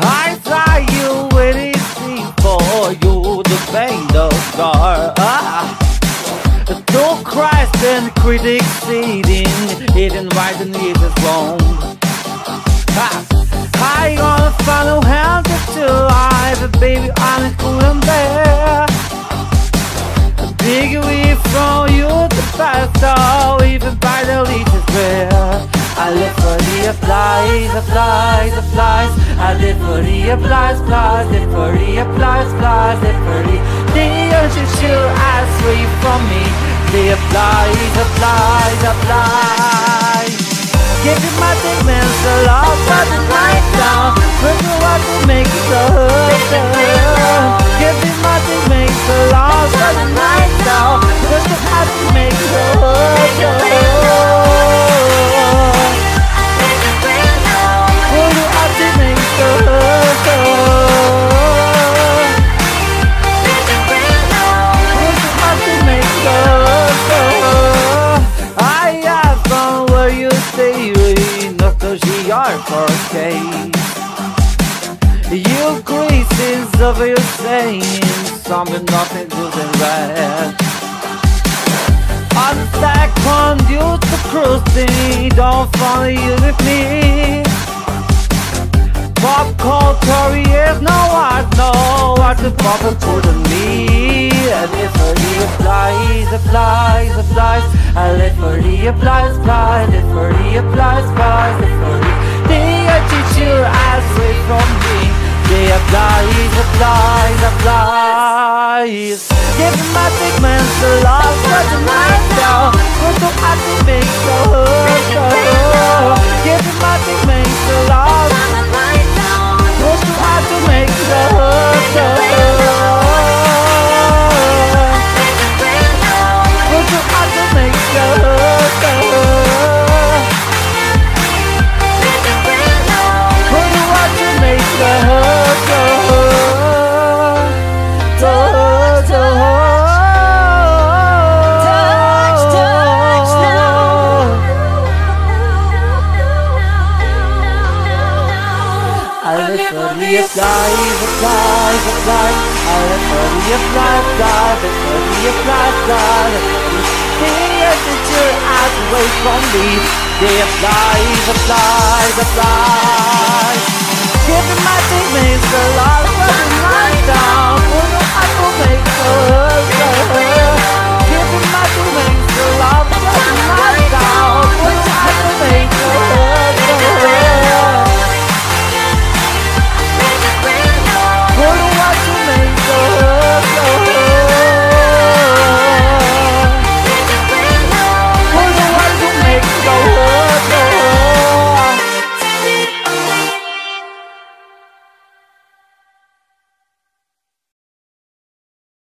I saw you waiting for you to the Christ and critics seeding, even right and is wrong. Applies, applies, applies. I live for the applies, applies, live for the applies, applies, live for the the urgent you ask free from me. The applies, applies, applies. Give you my demands, the law, but the night down. Put the what to make it so nostalgia for case. You graces of your saying Something nothing good and right On the second you to cruising Don't follow you with me. Pop culture is no I know what the pop culture to me. And if for the applies, applies, applies I live for the applies, applies, live for the applies, applies, applies Give my big man the love for live for the applies, applies, applies. I live for the applies, applies, live for the. The attitude out away from me. The applies, applies, applies. Give me my teammates